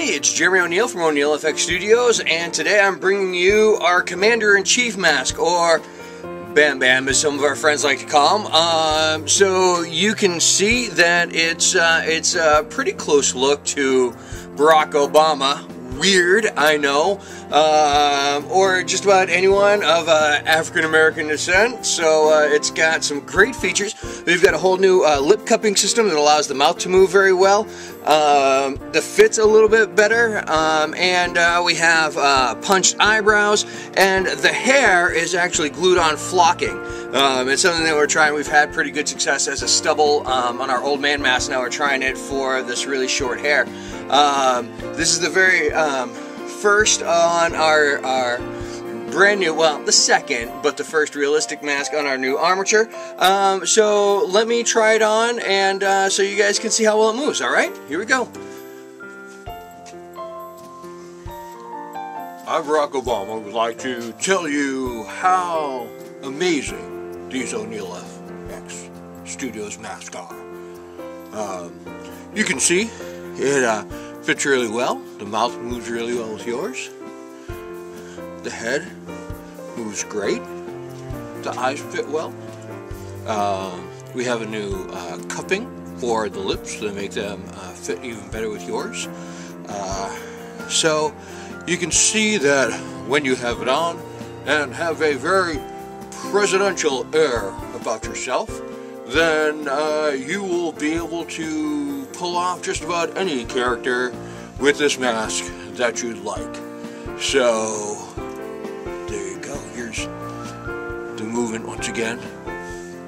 Hey, it's Jeremy Oneail from Oneail FX Studios, and today I'm bringing you our Commander in Chief mask, or Bam Bam, as some of our friends like to call him. Um, so you can see that it's uh, it's a pretty close look to Barack Obama weird, I know, uh, or just about anyone of uh, African American descent. So uh, it's got some great features. We've got a whole new uh, lip cupping system that allows the mouth to move very well. Um, the fit's a little bit better, um, and uh, we have uh, punched eyebrows, and the hair is actually glued on flocking. Um, it's something that we're trying. We've had pretty good success as a stubble um, on our old man mask. Now we're trying it for this really short hair. Um, this is the very um, first on our, our brand new, well, the second, but the first realistic mask on our new armature. Um, so let me try it on and uh, so you guys can see how well it moves, alright? Here we go. I, Barack Obama, would like to tell you how amazing these Oneail FX Studios masks are. Um, you can see it uh, fits really well. The mouth moves really well with yours. The head moves great. The eyes fit well. Uh, we have a new uh, cupping for the lips to make them uh, fit even better with yours. Uh, so you can see that when you have it on and have a very presidential air about yourself, then uh, you will be able to pull off just about any character with this mask that you'd like. So, the movement once again.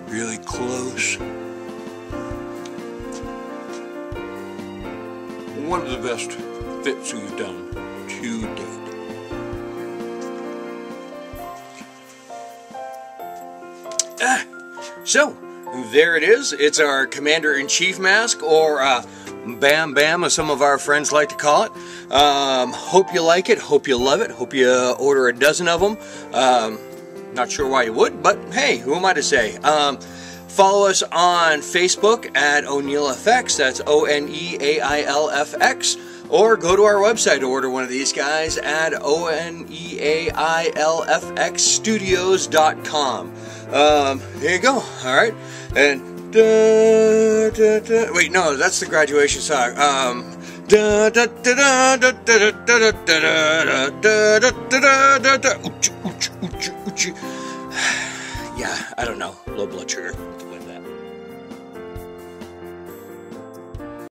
Really close. One of the best fits we've done to date. Ah, so, there it is. It's our Commander-in-Chief mask, or uh, Bam Bam, as some of our friends like to call it. Um, hope you like it. Hope you love it. Hope you order a dozen of them. Um, not sure why you would, but hey, who am I to say? Um, follow us on Facebook at Oneail FX. That's O-N-E-A-I-L-F-X. Or go to our website to order one of these guys at O-N-E-A-I-L-F-X Studios.com. Um, here you go. All right. And da, da, da. Wait, no, that's the graduation song. Um, yeah, I don't know. Low blood sugar.